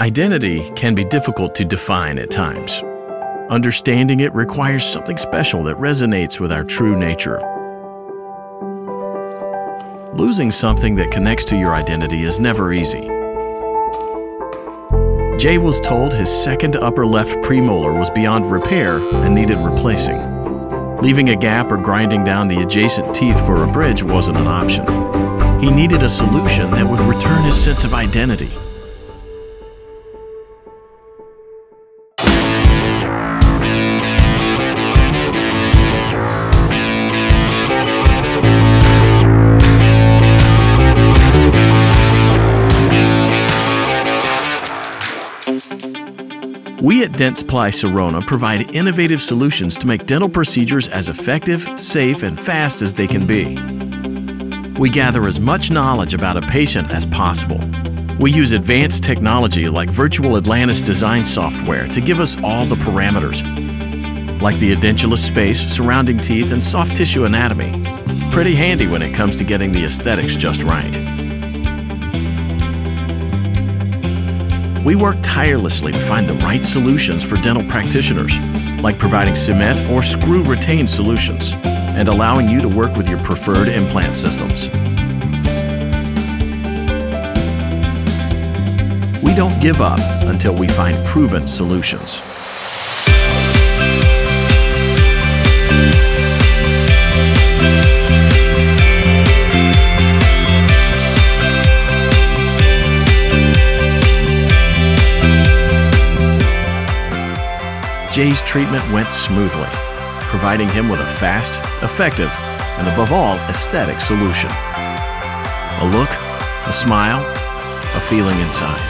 Identity can be difficult to define at times. Understanding it requires something special that resonates with our true nature. Losing something that connects to your identity is never easy. Jay was told his second upper left premolar was beyond repair and needed replacing. Leaving a gap or grinding down the adjacent teeth for a bridge wasn't an option. He needed a solution that would return his sense of identity. We at Dentsply Sirona provide innovative solutions to make dental procedures as effective, safe, and fast as they can be. We gather as much knowledge about a patient as possible. We use advanced technology like Virtual Atlantis design software to give us all the parameters, like the edentulous space, surrounding teeth, and soft tissue anatomy. Pretty handy when it comes to getting the aesthetics just right. We work tirelessly to find the right solutions for dental practitioners, like providing cement or screw retained solutions, and allowing you to work with your preferred implant systems. We don't give up until we find proven solutions. Jay's treatment went smoothly, providing him with a fast, effective, and above all, aesthetic solution. A look, a smile, a feeling inside.